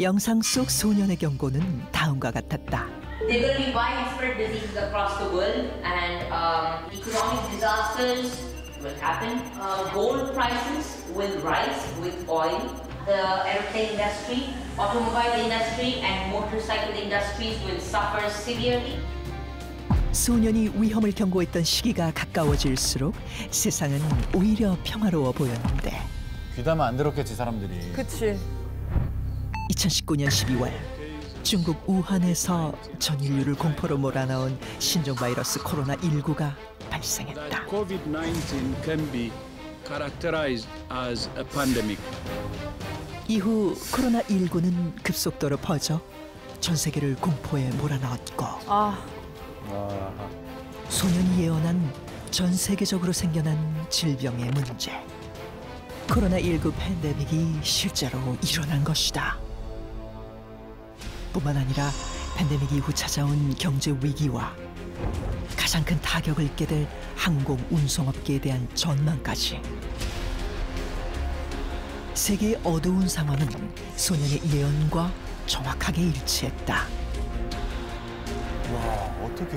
영상 속 소년의 경고는 다음과 같았다. There will be widespread diseases across the world, and um, economic disasters will happen. Uh, gold prices will rise with oil. The airplane industry, automobile industry, and motorcycle industries will suffer severely. 소년이 위험을 경고했던 시기가 가까워질수록 세상은 오히려 평화로워 보였는데 귀담아 안 들었겠지 사람들이. 그치. 2019년 12월 중국 우한에서 전 인류를 공포로 몰아넣은 신종 바이러스 코로나 19가 발생했다. that COVID-19 can be characterized as a pandemic. 이후 코로나 19는 급속도로 퍼져 전 세계를 공포에 몰아넣었고 아, 아, 소년이 예언한 전 세계적으로 생겨난 질병의 문제. 코로나19 팬데믹이 실제로 일어난 것이다. 뿐만 아니라 팬데믹 이후 찾아온 경제 위기와 가장 큰 타격을 입게 될 항공 운송업계에 대한 전망까지. 세계의 어두운 상황은 소년의 예언과 정확하게 일치했다. 와 어떻게?